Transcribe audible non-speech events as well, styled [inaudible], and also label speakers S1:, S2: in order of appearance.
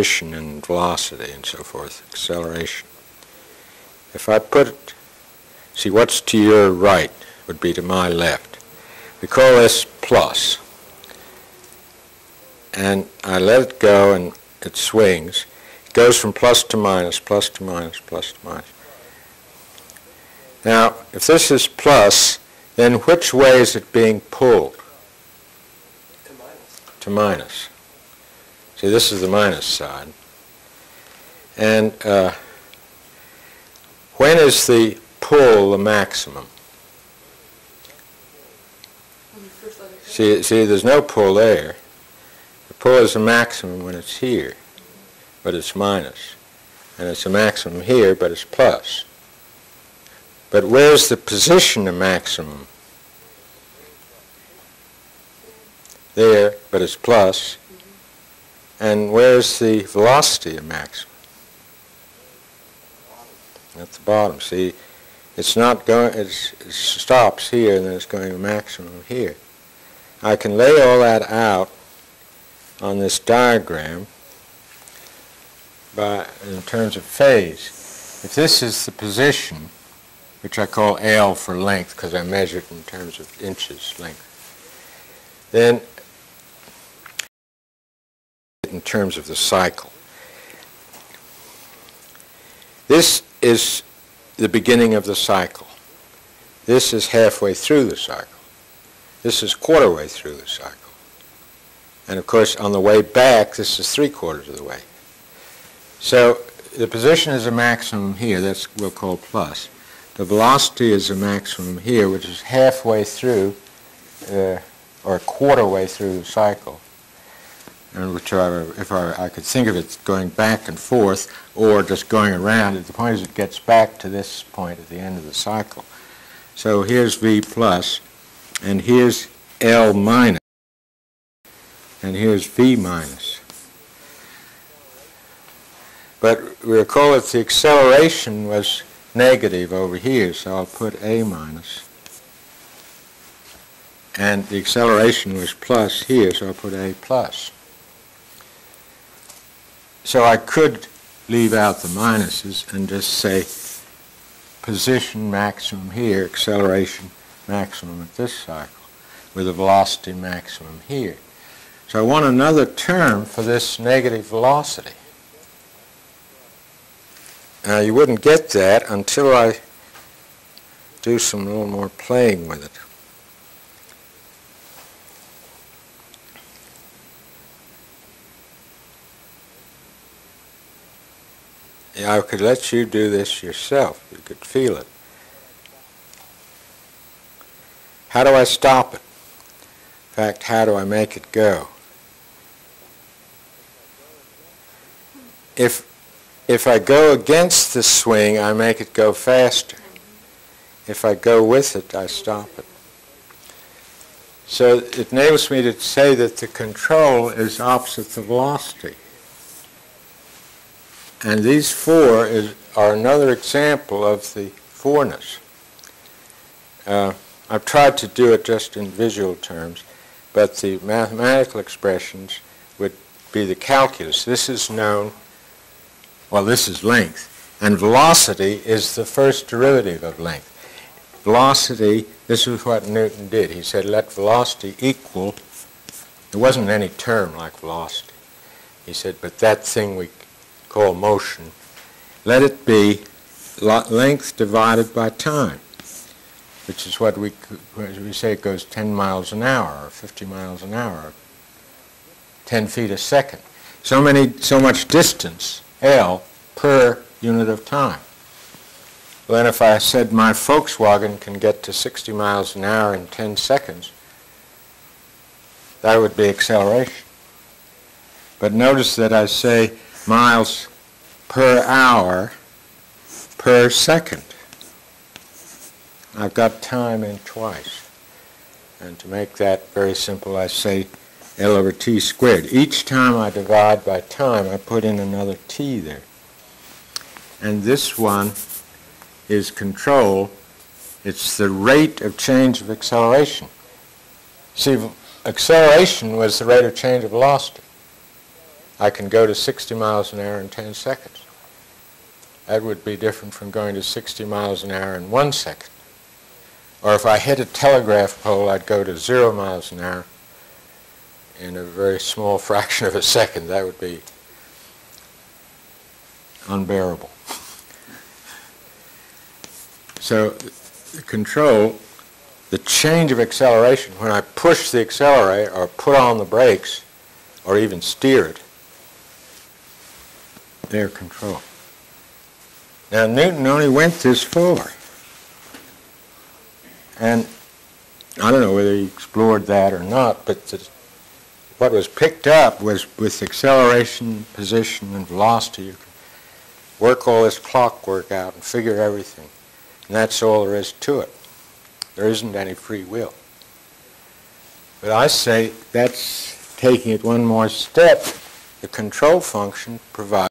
S1: position and velocity and so forth, acceleration. If I put, see what's to your right would be to my left. We call this plus. And I let it go and it swings. It goes from plus to minus, plus to minus, plus to minus. Now, if this is plus, then which way is it being pulled?
S2: To minus.
S1: To minus. See, this is the minus side. And uh, when is the pull the maximum?
S2: When you first let it go.
S1: See, see, there's no pull there. The pull is the maximum when it's here, but it's minus. And it's a maximum here, but it's plus. But where's the position of maximum? There, but it's plus. And where's the velocity of maximum? At the bottom. See, it's not going, it's, it stops here and then it's going to maximum here. I can lay all that out on this diagram by, in terms of phase. If this is the position, which I call L for length because I measure it in terms of inches length, then in terms of the cycle. This is the beginning of the cycle. This is halfway through the cycle. This is quarter way through the cycle. And of course, on the way back, this is three quarters of the way. So the position is a maximum here, that's we'll call plus. The velocity is a maximum here, which is halfway through, uh, or a quarter way through the cycle. Which I, if I, I could think of it going back and forth, or just going around, the point is it gets back to this point at the end of the cycle. So here's V plus, and here's L minus, and here's V minus. But recall that the acceleration was negative over here, so I'll put A minus. And the acceleration was plus here, so I'll put A plus. So I could leave out the minuses and just say position maximum here, acceleration maximum at this cycle, with a velocity maximum here. So I want another term for this negative velocity. Now you wouldn't get that until I do some little more playing with it. I could let you do this yourself. You could feel it. How do I stop it? In fact, how do I make it go? If, if I go against the swing, I make it go faster. If I go with it, I stop it. So it enables me to say that the control is opposite the velocity. And these four is, are another example of the fourness. Uh, I've tried to do it just in visual terms, but the mathematical expressions would be the calculus. This is known, well, this is length, and velocity is the first derivative of length. Velocity, this is what Newton did. He said, let velocity equal, there wasn't any term like velocity. He said, but that thing we call motion, let it be length divided by time, which is what we, we say it goes 10 miles an hour or 50 miles an hour, 10 feet a second. So many, so much distance, L, per unit of time. Well, then if I said my Volkswagen can get to 60 miles an hour in 10 seconds, that would be acceleration. But notice that I say miles per hour per second. I've got time in twice. And to make that very simple, I say L over T squared. Each time I divide by time, I put in another T there. And this one is control. It's the rate of change of acceleration. See, acceleration was the rate of change of velocity. I can go to 60 miles an hour in 10 seconds. That would be different from going to 60 miles an hour in one second. Or if I hit a telegraph pole, I'd go to zero miles an hour in a very small [laughs] fraction of a second. That would be unbearable. So the control, the change of acceleration, when I push the accelerator or put on the brakes or even steer it, they're control. Now Newton only went this far. And I don't know whether he explored that or not, but the, what was picked up was with acceleration, position, and velocity, you can work all this clockwork out and figure everything. And that's all there is to it. There isn't any free will. But I say that's taking it one more step. The control function provides